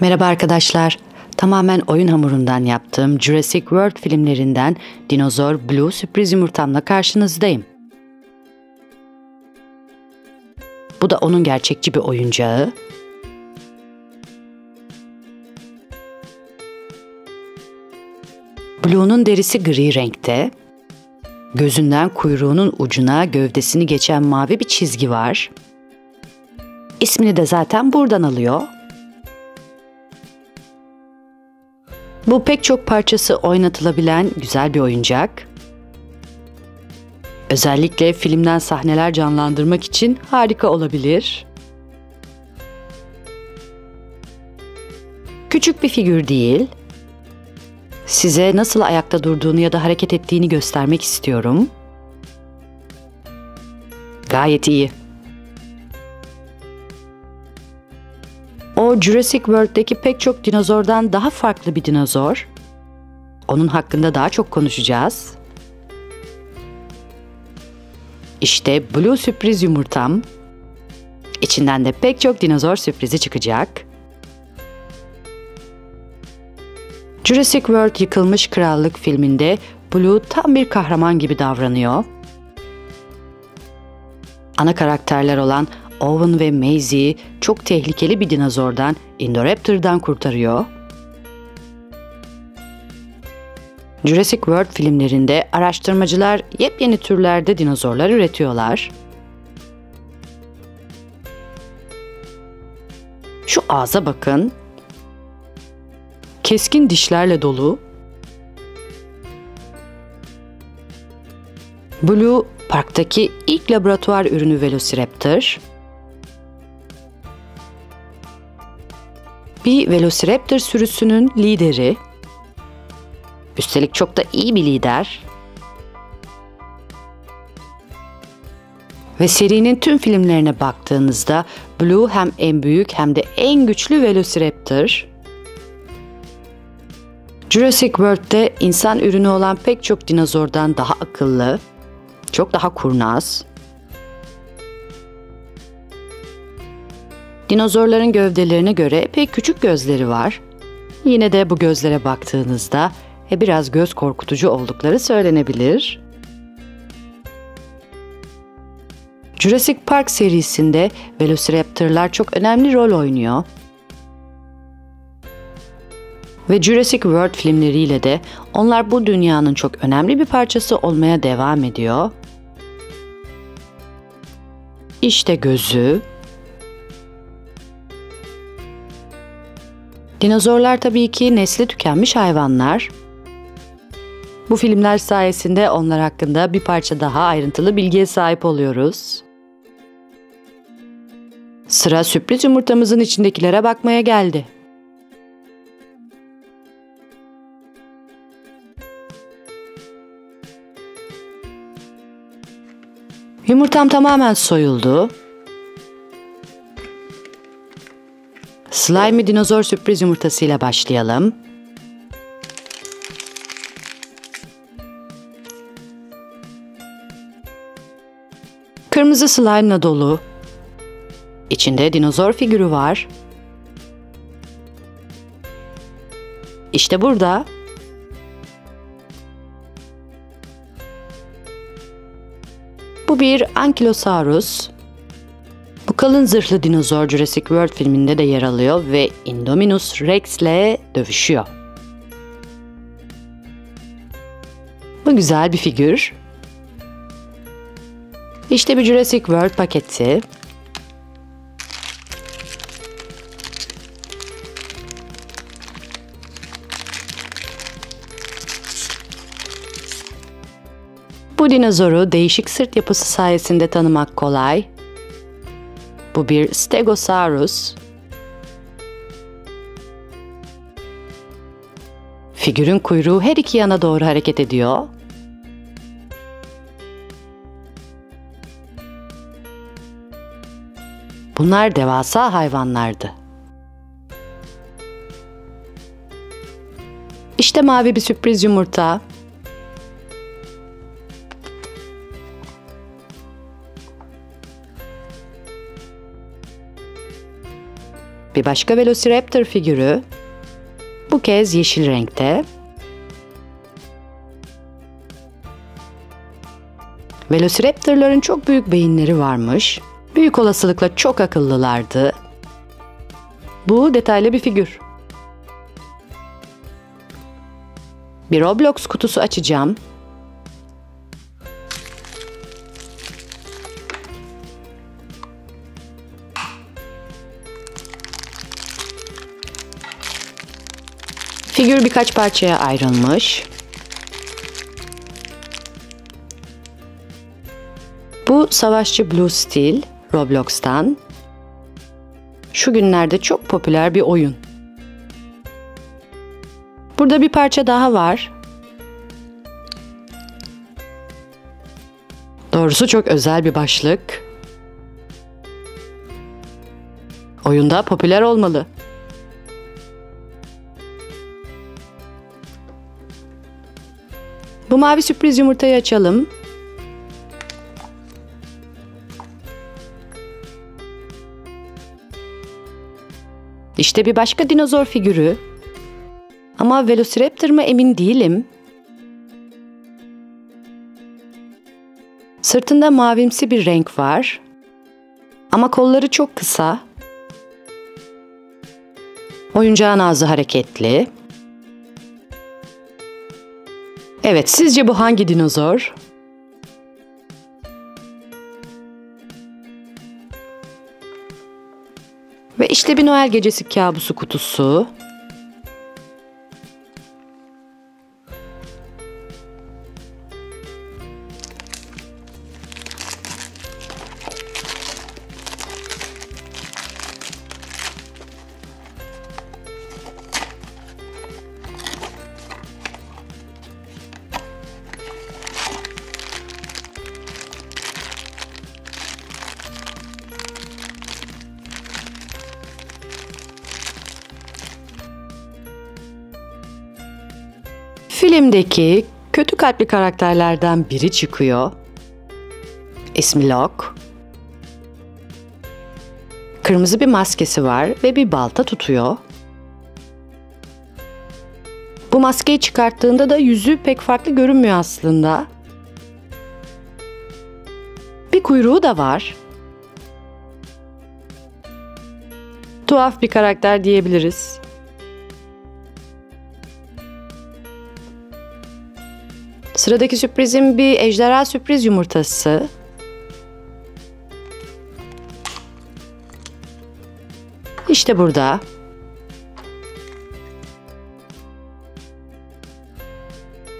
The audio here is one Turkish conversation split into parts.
Merhaba arkadaşlar. Tamamen oyun hamurundan yaptığım Jurassic World filmlerinden Dinozor Blue sürpriz yumurtamla karşınızdayım. Bu da onun gerçekçi bir oyuncağı. Blue'nun derisi gri renkte. Gözünden kuyruğunun ucuna gövdesini geçen mavi bir çizgi var. İsmini de zaten buradan alıyor. Bu pek çok parçası oynatılabilen güzel bir oyuncak. Özellikle filmden sahneler canlandırmak için harika olabilir. Küçük bir figür değil. Size nasıl ayakta durduğunu ya da hareket ettiğini göstermek istiyorum. Gayet iyi. O Jurassic World'deki pek çok dinozordan daha farklı bir dinozor. Onun hakkında daha çok konuşacağız. İşte Blue sürpriz yumurtam. İçinden de pek çok dinozor sürprizi çıkacak. Jurassic World Yıkılmış Krallık filminde Blue tam bir kahraman gibi davranıyor. Ana karakterler olan Owen ve Maisie çok tehlikeli bir dinozordan, Indoraptor'dan kurtarıyor. Jurassic World filmlerinde araştırmacılar yepyeni türlerde dinozorlar üretiyorlar. Şu ağza bakın. Keskin dişlerle dolu. Blue, parktaki ilk laboratuvar ürünü Velociraptor. Bir Velociraptor sürüsünün lideri. Üstelik çok da iyi bir lider. Ve serinin tüm filmlerine baktığınızda Blue hem en büyük hem de en güçlü Velociraptor. Jurassic World'de insan ürünü olan pek çok dinozordan daha akıllı, çok daha kurnaz, Dinozorların gövdelerine göre pek küçük gözleri var. Yine de bu gözlere baktığınızda e, biraz göz korkutucu oldukları söylenebilir. Jurassic Park serisinde Velociraptorlar çok önemli rol oynuyor. Ve Jurassic World filmleriyle de onlar bu dünyanın çok önemli bir parçası olmaya devam ediyor. İşte gözü, Dinozorlar tabii ki nesli tükenmiş hayvanlar. Bu filmler sayesinde onlar hakkında bir parça daha ayrıntılı bilgiye sahip oluyoruz. Sıra sürpriz yumurtamızın içindekilere bakmaya geldi. Yumurtam tamamen soyuldu Slimy dinozor sürpriz yumurtasıyla başlayalım. Kırmızı slime'la dolu. İçinde dinozor figürü var. İşte burada. Bu bir Ankylosaurus. Bu kalın zırhlı dinozor Jurassic World filminde de yer alıyor ve Indominus Rex ile dövüşüyor. Bu güzel bir figür. İşte bir Jurassic World paketi. Bu dinozoru değişik sırt yapısı sayesinde tanımak kolay bu bir Stegosaurus. Figürün kuyruğu her iki yana doğru hareket ediyor. Bunlar devasa hayvanlardı. İşte mavi bir sürpriz yumurta. Bir başka Velociraptor figürü. Bu kez yeşil renkte. Velociraptorların çok büyük beyinleri varmış. Büyük olasılıkla çok akıllılardı. Bu detaylı bir figür. Bir Roblox kutusu açacağım. Figür birkaç parçaya ayrılmış. Bu savaşçı Blue Steel Roblox'tan. Şu günlerde çok popüler bir oyun. Burada bir parça daha var. Doğrusu çok özel bir başlık. Oyunda popüler olmalı. Bu mavi sürpriz yumurtayı açalım. İşte bir başka dinozor figürü. Ama Velociraptor mı emin değilim. Sırtında mavimsi bir renk var. Ama kolları çok kısa. Oyuncağın ağzı hareketli. Evet, sizce bu hangi dinozor? Ve işte bir Noel gecesi kabusu kutusu. Filmdeki kötü kalpli karakterlerden biri çıkıyor. İsmi Locke. Kırmızı bir maskesi var ve bir balta tutuyor. Bu maskeyi çıkarttığında da yüzü pek farklı görünmüyor aslında. Bir kuyruğu da var. Tuhaf bir karakter diyebiliriz. Sıradaki sürprizim bir ejderha sürpriz yumurtası. İşte burada.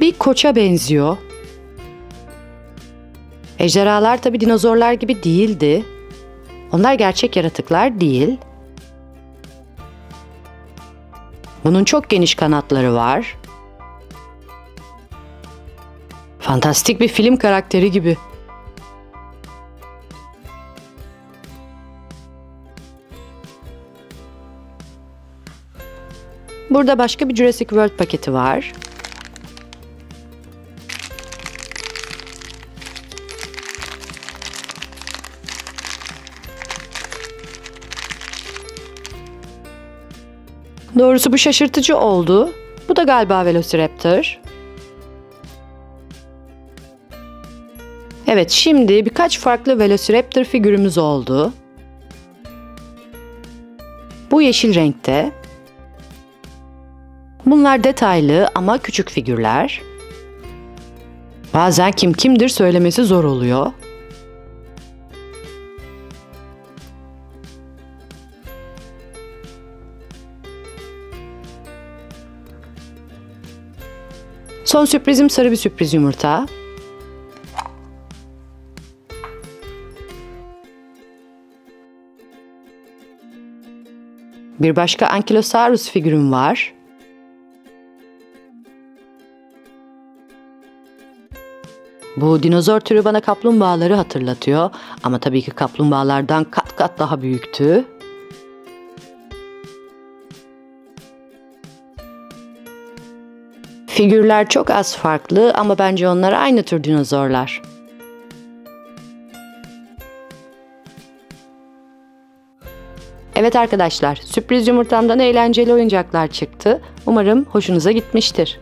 Bir koça benziyor. Ejderhalar tabi dinozorlar gibi değildi. Onlar gerçek yaratıklar değil. Bunun çok geniş kanatları var. Fantastik bir film karakteri gibi. Burada başka bir Jurassic World paketi var. Doğrusu bu şaşırtıcı oldu. Bu da galiba Velociraptor. Evet şimdi birkaç farklı Velociraptor figürümüz oldu. Bu yeşil renkte. Bunlar detaylı ama küçük figürler. Bazen kim kimdir söylemesi zor oluyor. Son sürprizim sarı bir sürpriz yumurta. Bir başka Ankylosaurus figürüm var. Bu dinozor türü bana kaplumbağaları hatırlatıyor ama tabii ki kaplumbağalardan kat kat daha büyüktü. Figürler çok az farklı ama bence onlar aynı tür dinozorlar. Evet arkadaşlar, sürpriz yumurtamdan eğlenceli oyuncaklar çıktı. Umarım hoşunuza gitmiştir.